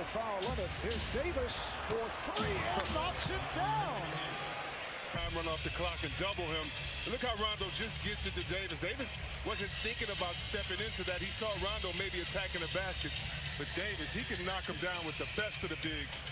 the foul limit. Here's Davis for three and knocks it down. Time run off the clock and double him. Look how Rondo just gets it to Davis. Davis wasn't thinking about stepping into that. He saw Rondo maybe attacking the basket. But Davis, he can knock him down with the best of the bigs.